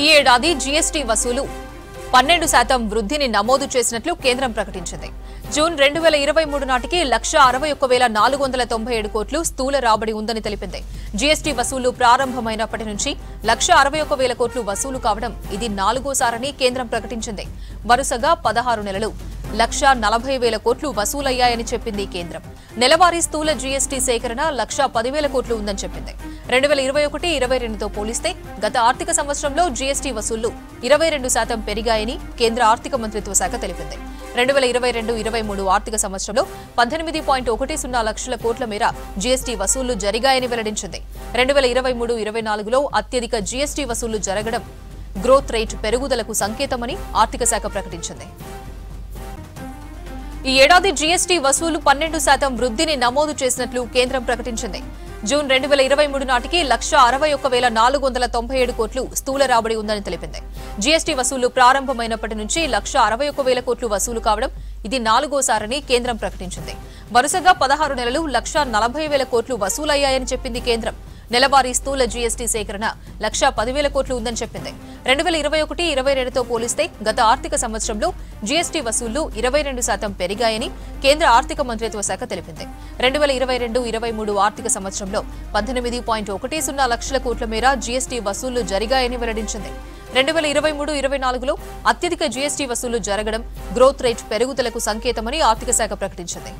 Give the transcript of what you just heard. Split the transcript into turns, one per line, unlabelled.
ఈ ఏడాది జీఎస్టీ వసూలు పన్నెండు శాతం వృద్ధిని నమోదు చేసినట్లు కేంద్రం ప్రకటించింది. జూన్ రెండు వేల ఇరవై మూడు నాటికి లక్ష అరవై ఒక్క వేల నాలుగు వందల తొంభై ఏడు కోట్లు స్థూల రాబడి ఉందని తెలిపింది. జీఎస్టీ వసూళ్ళు ప్రారంభమైనప్పటి నుంచి లక్ష అరవై ఒక్క వేల కోట్లు వసూలు కావడం ఇది నాలుగోసారని కేంద్రం ప్రకటించింది. వరుసగా పదహారు నెలలు లక్ష నలభై వేల కోట్లు వసూలయ్యాయని చెప్పింది కేంద్రం. నెలవారీ స్థూల జీఎస్టీ సేకరణ లక్ష పదివేల కోట్లు ఉందని చెప్పింది. రెండు వేల ఇరవై ఒకటి ఇరవై రెండుతో పోలిస్తే గత ఆర్థిక సంవత్సరంలో జీఎస్టీ వసూళ్ళు ఇరవై రెండు శాతం పెరిగాయని కేంద్ర ఆర్థిక మంత్రిత్వ శాఖ తెలిపింది. రెండు వేల ఇరవై రెండు ఇరవై మూడు ఆర్థిక సంవత్సరంలో పద్దెనిమిది పాయింట్ ఒకటి సున్నా లక్షల కోట్ల మేర జీఎస్టీ వసూళ్ళు జరిగాయని వెల్లడించింది. రెండు వేల ఇరవై మూడు ఇరవై నాలుగులో అత్యధిక జీఎస్టీ వసూళ్ళు జరగడం గ్రోత్ రేట్ పెరుగుదలకు సంకేతమని ఆర్థిక శాఖ ప్రకటించింది. ఈ ఏడాది జీఎస్టీ వసూలు పన్నెండు శాతం వృద్ధిని నమోదు చేసినట్లు కేంద్రం ప్రకటించింది. జూన్ రెండు వేల ఇరవై మూడు నాటికి లక్ష అరవై ఒక్క వేల నాలుగు వందల తొంభై ఏడు కోట్లు స్థూల రాబడి ఉందని తెలిపింది. జీఎస్టీ వసూలు ప్రారంభమైనప్పటి నుంచి లక్ష అరవై ఒక్క వేల కోట్లు వసూలు కావడం ఇది నాలుగోసారని కేంద్రం ప్రకటించింది. వరుసగా పదహారు నెలలు లక్ష నలభై వేల కోట్లు వసూలయ్యాయని చెప్పింది కేంద్రం. నెలవారీ స్థూల జీఎస్టీ సేకరణ లక్ష పదివేల కోట్లు ఉందని చెప్పింది. రెండు వేల ఇరవై ఒకటి ఇరవై రెండుతో పోలిస్తే గత ఆర్థిక సంవత్సరంలో జీఎస్టీ వసూళ్ళు ఇరవై రెండు శాతం పెరిగాయని కేంద్ర ఆర్థిక మంత్రిత్వ శాఖ తెలిపింది. రెండు వేల ఇరవై రెండు ఇరవై మూడు ఆర్థిక సంవత్సరంలో పద్దెనిమిది పాయింట్ ఒకటి సున్నా లక్షల కోట్ల మేర జీఎస్టీ వసూళ్ళు జరిగాయని వెల్లడించింది. రెండు వేల ఇరవై మూడు ఇరవై నాలుగులో అత్యధిక జీఎస్టీ వసూళ్ళు జరగడం గ్రోత్ రేట్ పెరుగుదలకు సంకేతమని ఆర్థిక శాఖ ప్రకటించింది.